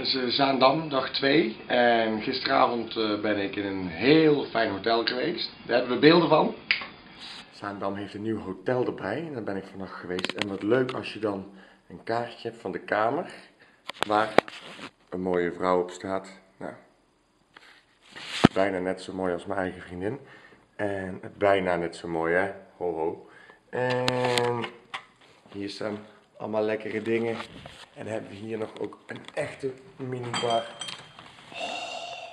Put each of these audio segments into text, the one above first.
is Zaandam, dag 2. En gisteravond eh, ben ik in een heel fijn hotel geweest. Daar hebben we beelden van. Zaandam heeft een nieuw hotel erbij. En daar ben ik vannacht geweest. En wat leuk als je dan een kaartje hebt van de kamer. Waar een mooie vrouw op staat. Nou, bijna net zo mooi als mijn eigen vriendin. En bijna net zo mooi, hè? Ho ho. En hier staan allemaal lekkere dingen. En dan hebben we hier nog ook een echte minibar. Oh,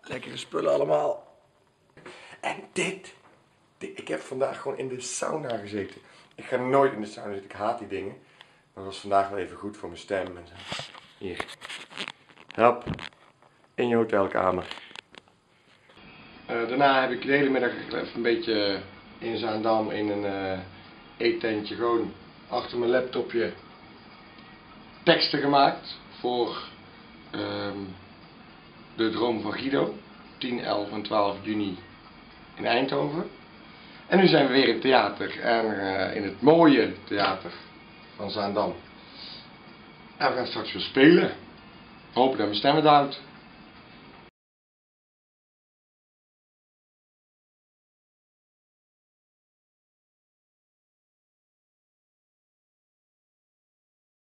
lekkere spullen allemaal. En dit, dit. Ik heb vandaag gewoon in de sauna gezeten. Ik ga nooit in de sauna zitten. Ik haat die dingen. Maar dat was vandaag wel even goed voor mijn stem. En zo. Hier. Help. In je hotelkamer. Eh, daarna heb ik de hele middag even een beetje in Zaandam in een uh, eettentje gewoon achter mijn laptopje teksten gemaakt voor ehm, de droom van Guido. 10, 11 en 12 juni in Eindhoven. En nu zijn we weer in het theater en uh, in het mooie theater van Zaandam. En we gaan straks weer spelen. Hopen dat mijn stem het houdt.